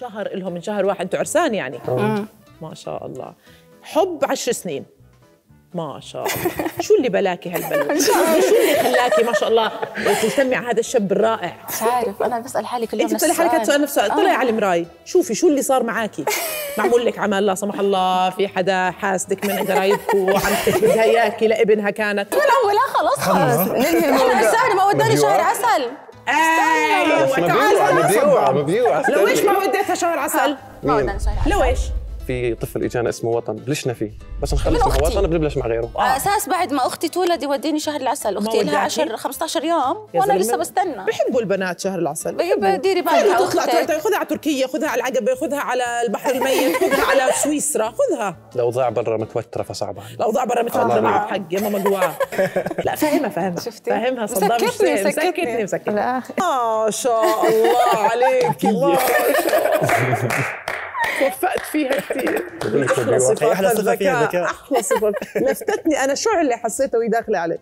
شهر لهم من شهر واحد. أنتوا عرسان يعني. ما شاء الله. حب عشر سنين. ما شاء الله. شو اللي بلاكي هالبلد؟ شو اللي خلاكي؟ ما شاء الله. تلتمي على هذا الشاب الرائع. مش عارف. أنا بسأل حالي كل يوم انت بتسألي حالك هالسؤال نفس السؤال. طلعي على المراي شوفي شو اللي صار معاكي. معمول لك عمل. لا سمح الله في حدا حاسدك من قرايبكم وعمتك بدها اياكي لابنها كانت. من أولها خلص خلص ننهي الموضوع استنى ما وداني شهر عسل أيوه. مبيوعة مبيوعة لو إيش ما وديتها شهر عسل ما في طفل إجانا اسمه وطن بلشنا فيه بس نخلص مع. وطن بنبلش مع غيره على أساس بعد ما أختي تولد يوديني شهر العسل أختي لها وداكي؟ 10 15 يوم وأنا. لسه بستنى بحبوا البنات شهر العسل بحب ديري بالك خذها على تطلع خذها على تركيا خذها على العقبة خذها على البحر الميت خذها على سويسرا خذها الاوضاع برا متوترة فصعبة الاوضاع برا متوترة يعين. حق يا ماما جواه لا فاهمها فاهمها شفتي؟ فاهمها صدام مسكتني،. مسكتني. مسكتني. ما شاء الله عليك الله فيها كثير. أحلى صفة فيها ذكاء. أحلى صفه لفتتني أنا شو اللي حسيته وهي داخلة عليه